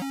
you